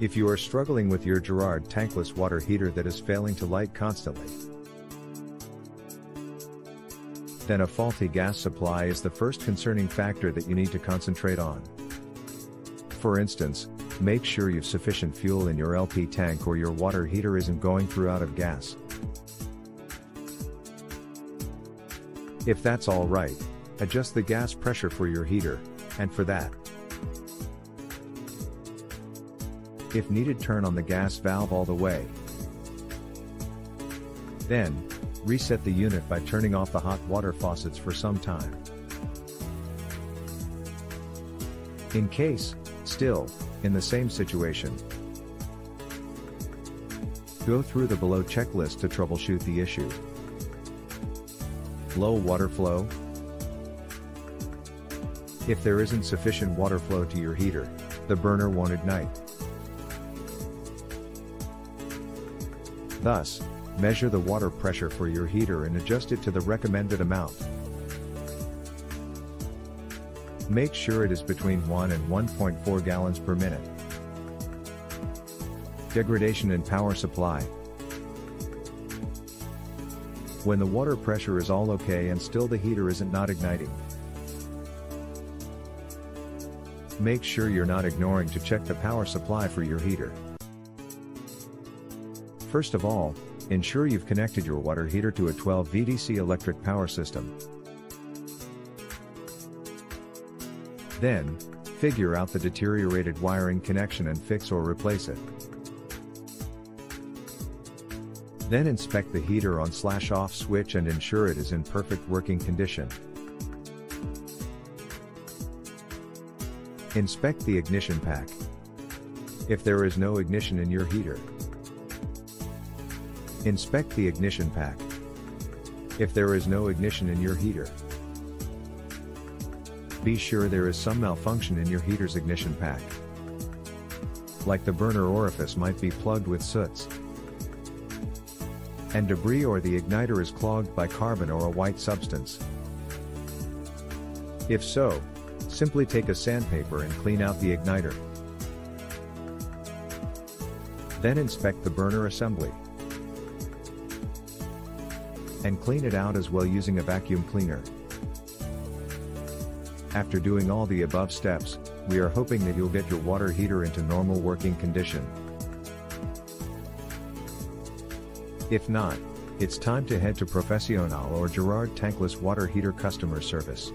If you are struggling with your Girard tankless water heater that is failing to light constantly, then a faulty gas supply is the first concerning factor that you need to concentrate on. For instance, make sure you've sufficient fuel in your LP tank or your water heater isn't going through out of gas. If that's alright, adjust the gas pressure for your heater, and for that, If needed turn on the gas valve all the way. Then, reset the unit by turning off the hot water faucets for some time. In case, still, in the same situation, go through the below checklist to troubleshoot the issue. Low water flow. If there isn't sufficient water flow to your heater, the burner won't ignite. Thus, measure the water pressure for your heater and adjust it to the recommended amount. Make sure it is between 1 and 1.4 gallons per minute. Degradation in power supply. When the water pressure is all okay and still the heater isn't not igniting. Make sure you're not ignoring to check the power supply for your heater. First of all, ensure you've connected your water heater to a 12 VDC electric power system. Then, figure out the deteriorated wiring connection and fix or replace it. Then inspect the heater on slash off switch and ensure it is in perfect working condition. Inspect the ignition pack. If there is no ignition in your heater, Inspect the ignition pack. If there is no ignition in your heater, be sure there is some malfunction in your heater's ignition pack. Like the burner orifice might be plugged with soots and debris or the igniter is clogged by carbon or a white substance. If so, simply take a sandpaper and clean out the igniter. Then inspect the burner assembly and clean it out as well using a vacuum cleaner. After doing all the above steps, we are hoping that you'll get your water heater into normal working condition. If not, it's time to head to Professional or Girard Tankless Water Heater Customer Service.